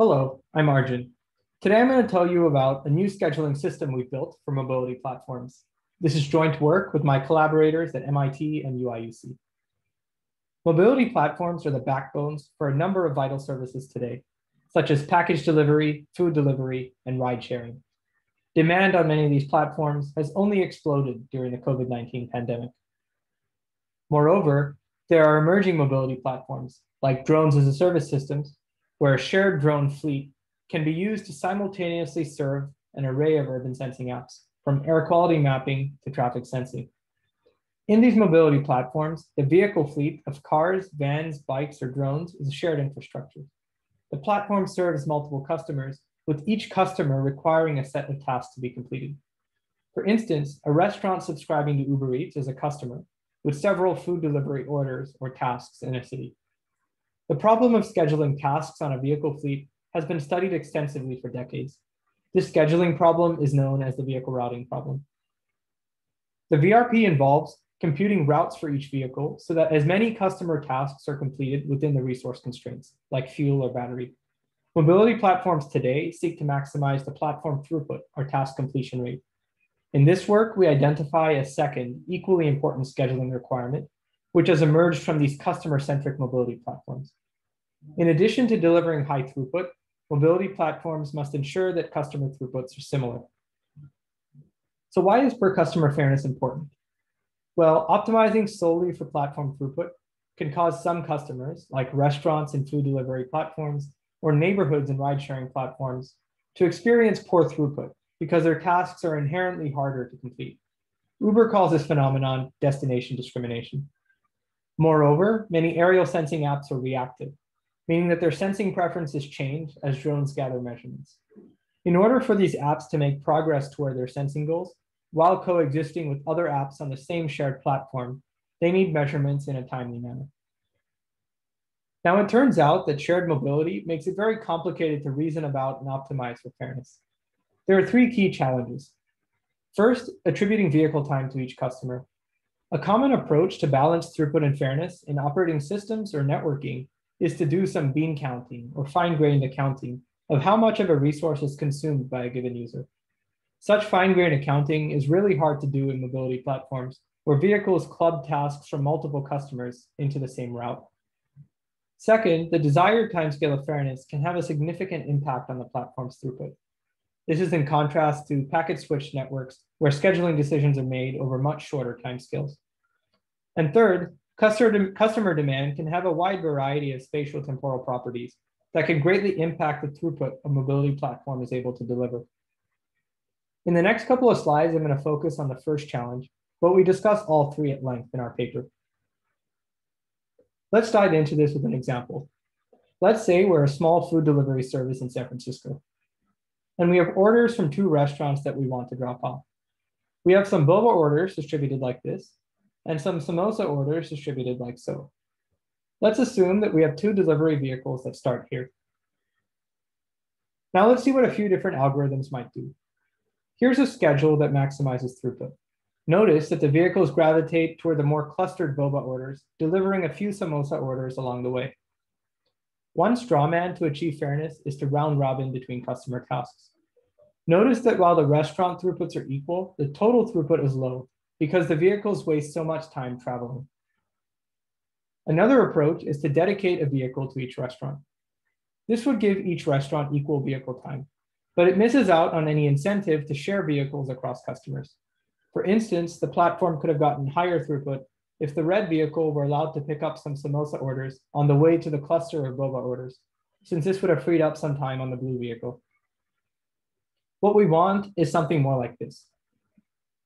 Hello, I'm Arjun. Today I'm going to tell you about a new scheduling system we've built for mobility platforms. This is joint work with my collaborators at MIT and UIUC. Mobility platforms are the backbones for a number of vital services today, such as package delivery, food delivery, and ride sharing. Demand on many of these platforms has only exploded during the COVID-19 pandemic. Moreover, there are emerging mobility platforms like drones as a service systems where a shared drone fleet can be used to simultaneously serve an array of urban sensing apps, from air quality mapping to traffic sensing. In these mobility platforms, the vehicle fleet of cars, vans, bikes, or drones is a shared infrastructure. The platform serves multiple customers, with each customer requiring a set of tasks to be completed. For instance, a restaurant subscribing to Uber Eats is a customer with several food delivery orders or tasks in a city. The problem of scheduling tasks on a vehicle fleet has been studied extensively for decades. This scheduling problem is known as the vehicle routing problem. The VRP involves computing routes for each vehicle so that as many customer tasks are completed within the resource constraints, like fuel or battery. Mobility platforms today seek to maximize the platform throughput or task completion rate. In this work, we identify a second, equally important scheduling requirement, which has emerged from these customer-centric mobility platforms. In addition to delivering high throughput, mobility platforms must ensure that customer throughputs are similar. So why is per customer fairness important? Well, optimizing solely for platform throughput can cause some customers, like restaurants and food delivery platforms, or neighborhoods and ride sharing platforms, to experience poor throughput because their tasks are inherently harder to complete. Uber calls this phenomenon destination discrimination. Moreover, many aerial sensing apps are reactive, meaning that their sensing preferences change as drones gather measurements. In order for these apps to make progress toward their sensing goals, while coexisting with other apps on the same shared platform, they need measurements in a timely manner. Now, it turns out that shared mobility makes it very complicated to reason about and optimize for fairness. There are three key challenges. First, attributing vehicle time to each customer. A common approach to balance throughput and fairness in operating systems or networking is to do some bean counting or fine-grained accounting of how much of a resource is consumed by a given user. Such fine-grained accounting is really hard to do in mobility platforms where vehicles club tasks from multiple customers into the same route. Second, the desired timescale of fairness can have a significant impact on the platform's throughput. This is in contrast to packet switch networks where scheduling decisions are made over much shorter timescales. And third, Customer, customer demand can have a wide variety of spatial temporal properties that can greatly impact the throughput a mobility platform is able to deliver. In the next couple of slides, I'm going to focus on the first challenge, but we discuss all three at length in our paper. Let's dive into this with an example. Let's say we're a small food delivery service in San Francisco, and we have orders from two restaurants that we want to drop off. We have some boba orders distributed like this, and some samosa orders distributed like so. Let's assume that we have two delivery vehicles that start here. Now let's see what a few different algorithms might do. Here's a schedule that maximizes throughput. Notice that the vehicles gravitate toward the more clustered boba orders, delivering a few samosa orders along the way. One straw man to achieve fairness is to round robin between customer tasks. Notice that while the restaurant throughputs are equal, the total throughput is low, because the vehicles waste so much time traveling. Another approach is to dedicate a vehicle to each restaurant. This would give each restaurant equal vehicle time, but it misses out on any incentive to share vehicles across customers. For instance, the platform could have gotten higher throughput if the red vehicle were allowed to pick up some samosa orders on the way to the cluster of boba orders, since this would have freed up some time on the blue vehicle. What we want is something more like this.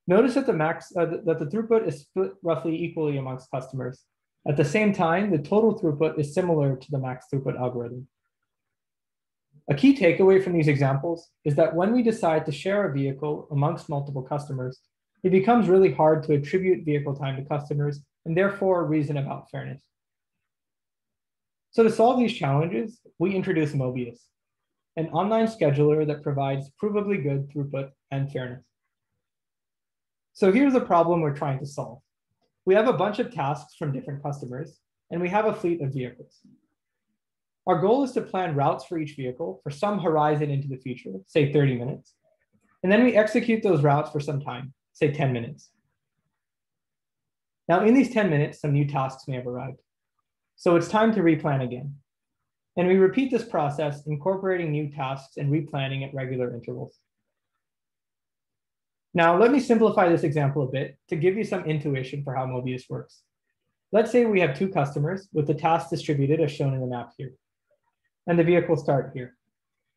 Notice that the max uh, that the throughput is split roughly equally amongst customers. At the same time, the total throughput is similar to the max throughput algorithm. A key takeaway from these examples is that when we decide to share a vehicle amongst multiple customers, it becomes really hard to attribute vehicle time to customers and therefore reason about fairness. So to solve these challenges, we introduce Mobius, an online scheduler that provides provably good throughput and fairness. So here's the problem we're trying to solve. We have a bunch of tasks from different customers, and we have a fleet of vehicles. Our goal is to plan routes for each vehicle for some horizon into the future, say 30 minutes. And then we execute those routes for some time, say 10 minutes. Now in these 10 minutes, some new tasks may have arrived. So it's time to replan again. And we repeat this process, incorporating new tasks and replanning at regular intervals. Now, let me simplify this example a bit to give you some intuition for how Mobius works. Let's say we have two customers with the tasks distributed as shown in the map here, and the vehicle start here.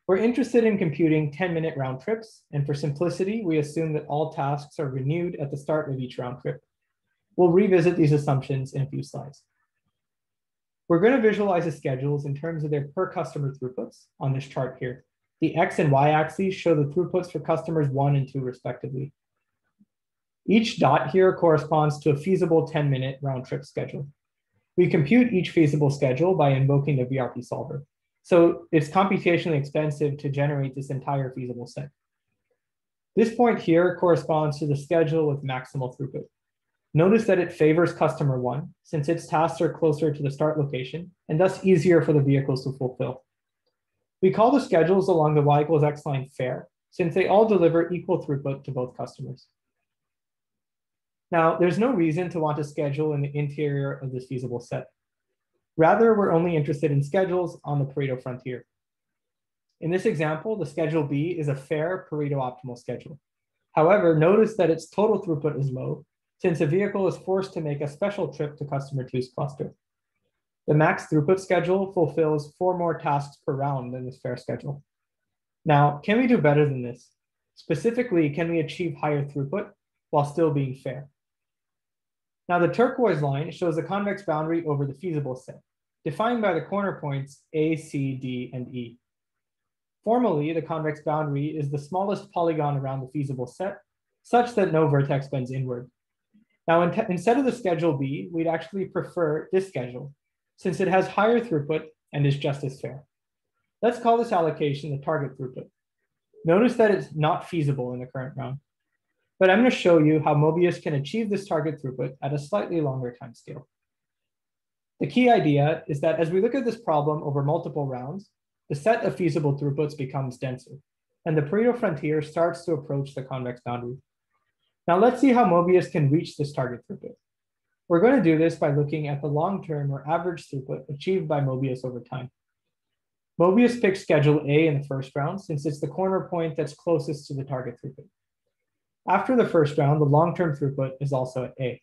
We're interested in computing 10 minute round trips, and for simplicity, we assume that all tasks are renewed at the start of each round trip. We'll revisit these assumptions in a few slides. We're going to visualize the schedules in terms of their per customer throughputs on this chart here. The X and Y axes show the throughputs for customers one and two respectively. Each dot here corresponds to a feasible 10 minute round trip schedule. We compute each feasible schedule by invoking the VRP solver. So it's computationally expensive to generate this entire feasible set. This point here corresponds to the schedule with maximal throughput. Notice that it favors customer one, since its tasks are closer to the start location and thus easier for the vehicles to fulfill. We call the schedules along the y equals x line fair, since they all deliver equal throughput to both customers. Now, there's no reason to want to schedule in the interior of this feasible set. Rather, we're only interested in schedules on the Pareto frontier. In this example, the schedule B is a fair Pareto optimal schedule. However, notice that its total throughput is low since a vehicle is forced to make a special trip to customer two's cluster. The max throughput schedule fulfills four more tasks per round than this fair schedule. Now, can we do better than this? Specifically, can we achieve higher throughput while still being fair? Now, the turquoise line shows the convex boundary over the feasible set, defined by the corner points A, C, D, and E. Formally, the convex boundary is the smallest polygon around the feasible set, such that no vertex bends inward. Now, in instead of the schedule B, we'd actually prefer this schedule, since it has higher throughput and is just as fair. Let's call this allocation the target throughput. Notice that it's not feasible in the current round, but I'm going to show you how Mobius can achieve this target throughput at a slightly longer time scale. The key idea is that as we look at this problem over multiple rounds, the set of feasible throughputs becomes denser, and the Pareto frontier starts to approach the convex boundary. Now let's see how Mobius can reach this target throughput. We're going to do this by looking at the long-term or average throughput achieved by Mobius over time. Mobius picks schedule A in the first round since it's the corner point that's closest to the target throughput. After the first round, the long-term throughput is also at A.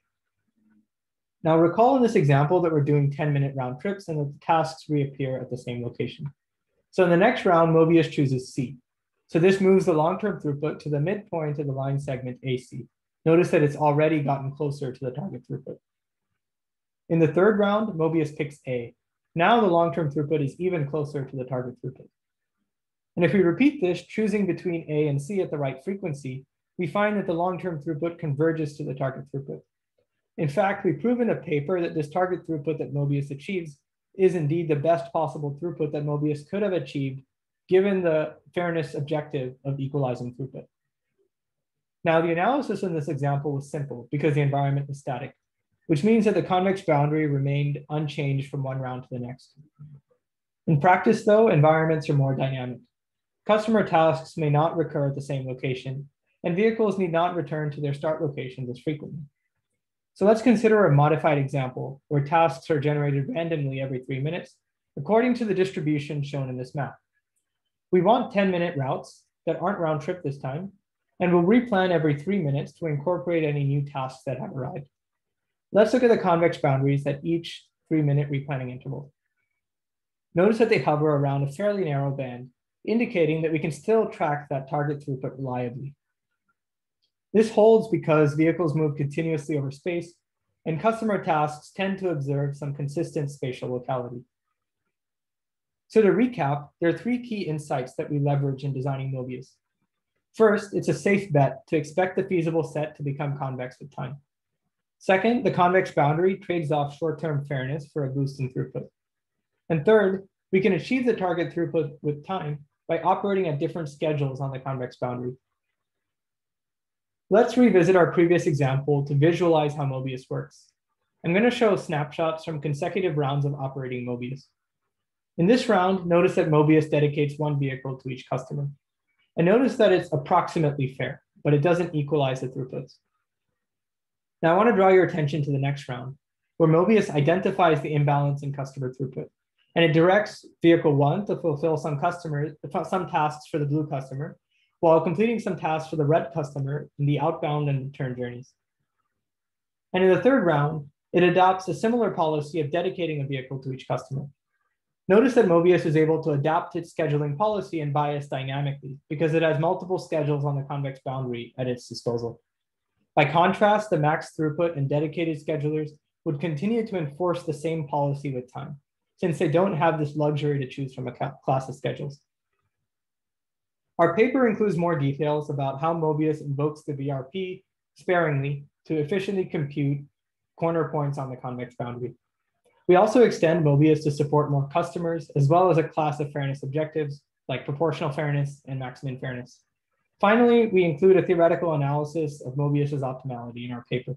Now recall in this example that we're doing 10 minute round trips and that the tasks reappear at the same location. So in the next round, Mobius chooses C. So this moves the long-term throughput to the midpoint of the line segment AC. Notice that it's already gotten closer to the target throughput. In the third round, Mobius picks A. Now the long-term throughput is even closer to the target throughput. And if we repeat this, choosing between A and C at the right frequency, we find that the long-term throughput converges to the target throughput. In fact, we prove in a paper that this target throughput that Mobius achieves is indeed the best possible throughput that Mobius could have achieved given the fairness objective of equalizing throughput. Now, the analysis in this example was simple because the environment was static, which means that the convex boundary remained unchanged from one round to the next. In practice, though, environments are more dynamic. Customer tasks may not recur at the same location, and vehicles need not return to their start locations as frequently. So let's consider a modified example where tasks are generated randomly every three minutes, according to the distribution shown in this map. We want 10 minute routes that aren't round trip this time, and we'll replan every three minutes to incorporate any new tasks that have arrived. Let's look at the convex boundaries at each three minute replanning interval. Notice that they hover around a fairly narrow band, indicating that we can still track that target throughput reliably. This holds because vehicles move continuously over space and customer tasks tend to observe some consistent spatial locality. So to recap, there are three key insights that we leverage in designing Mobius. First, it's a safe bet to expect the feasible set to become convex with time. Second, the convex boundary trades off short-term fairness for a boost in throughput. And third, we can achieve the target throughput with time by operating at different schedules on the convex boundary. Let's revisit our previous example to visualize how Mobius works. I'm going to show snapshots from consecutive rounds of operating Mobius. In this round, notice that Mobius dedicates one vehicle to each customer. And notice that it's approximately fair, but it doesn't equalize the throughputs. Now I wanna draw your attention to the next round, where Mobius identifies the imbalance in customer throughput, and it directs vehicle one to fulfill some customers, some tasks for the blue customer, while completing some tasks for the red customer in the outbound and return journeys. And in the third round, it adopts a similar policy of dedicating a vehicle to each customer. Notice that Mobius is able to adapt its scheduling policy and bias dynamically because it has multiple schedules on the convex boundary at its disposal. By contrast, the max throughput and dedicated schedulers would continue to enforce the same policy with time, since they don't have this luxury to choose from a class of schedules. Our paper includes more details about how Mobius invokes the VRP sparingly to efficiently compute corner points on the convex boundary. We also extend Mobius to support more customers, as well as a class of fairness objectives like proportional fairness and maximum fairness. Finally, we include a theoretical analysis of Mobius's optimality in our paper.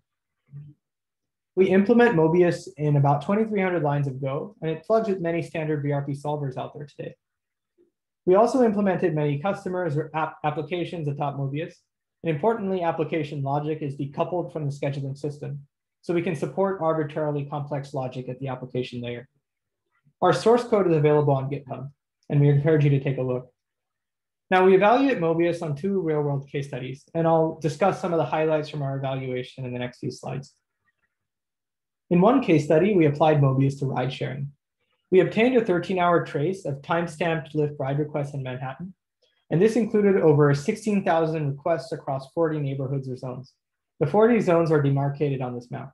We implement Mobius in about 2,300 lines of Go, and it plugs with many standard VRP solvers out there today. We also implemented many customers or app applications atop Mobius. And importantly, application logic is decoupled from the scheduling system. So we can support arbitrarily complex logic at the application layer. Our source code is available on GitHub, and we encourage you to take a look. Now we evaluate Mobius on two real world case studies, and I'll discuss some of the highlights from our evaluation in the next few slides. In one case study, we applied Mobius to ride sharing. We obtained a 13 hour trace of time-stamped Lyft ride requests in Manhattan, and this included over 16,000 requests across 40 neighborhoods or zones. The 40 zones are demarcated on this map.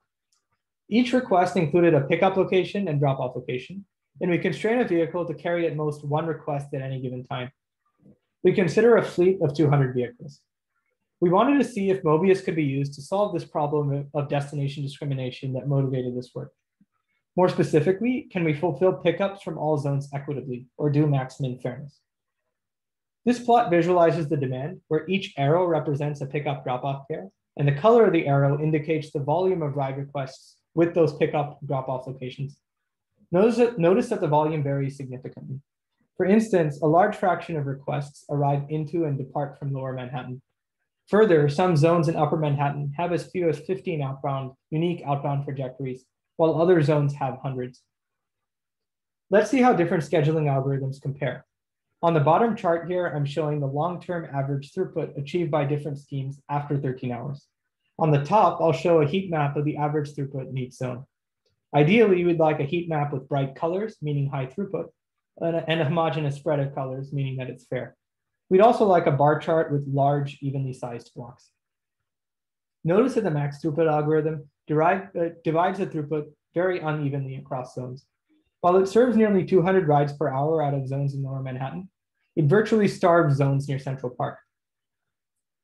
Each request included a pickup location and drop-off location, and we constrain a vehicle to carry at most one request at any given time. We consider a fleet of 200 vehicles. We wanted to see if Mobius could be used to solve this problem of destination discrimination that motivated this work. More specifically, can we fulfill pickups from all zones equitably or do maximum fairness? This plot visualizes the demand where each arrow represents a pickup drop-off pair and the color of the arrow indicates the volume of ride requests with those pickup drop-off locations. Notice that, notice that the volume varies significantly. For instance, a large fraction of requests arrive into and depart from lower Manhattan. Further, some zones in upper Manhattan have as few as 15 outbound, unique outbound trajectories, while other zones have hundreds. Let's see how different scheduling algorithms compare. On the bottom chart here, I'm showing the long-term average throughput achieved by different schemes after 13 hours. On the top, I'll show a heat map of the average throughput in each zone. Ideally, we'd like a heat map with bright colors, meaning high throughput, and a, homogeneous spread of colors, meaning that it's fair. We'd also like a bar chart with large, evenly sized blocks. Notice that the max throughput algorithm derive, uh, divides the throughput very unevenly across zones. While it serves nearly 200 rides per hour out of zones in lower Manhattan, it virtually starves zones near Central Park.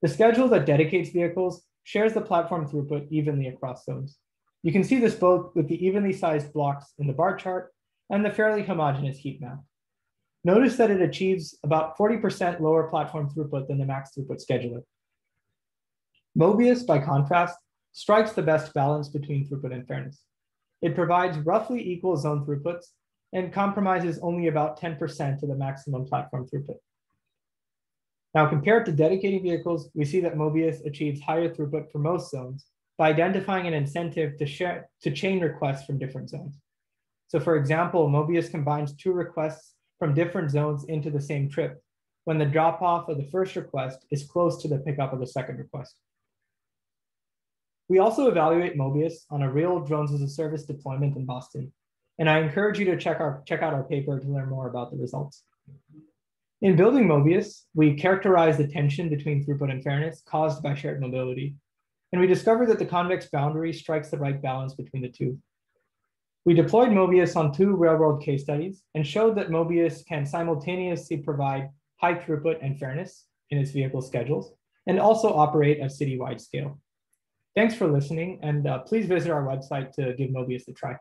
The schedule that dedicates vehicles shares the platform throughput evenly across zones. You can see this both with the evenly sized blocks in the bar chart and the fairly homogeneous heat map. Notice that it achieves about 40% lower platform throughput than the max throughput scheduler. Mobius, by contrast, strikes the best balance between throughput and fairness. It provides roughly equal zone throughputs and compromises only about 10% of the maximum platform throughput. Now, compared to dedicated vehicles, we see that Mobius achieves higher throughput for most zones by identifying an incentive to, share, to chain requests from different zones. So for example, Mobius combines two requests from different zones into the same trip when the drop off of the first request is close to the pickup of the second request. We also evaluate Mobius on a real drones as a service deployment in Boston. And I encourage you to check, our, check out our paper to learn more about the results. In building Mobius, we characterize the tension between throughput and fairness caused by shared mobility. And we discover that the convex boundary strikes the right balance between the two. We deployed Mobius on two railroad case studies and showed that Mobius can simultaneously provide high throughput and fairness in its vehicle schedules and also operate at citywide scale. Thanks for listening, and uh, please visit our website to give Mobius a try.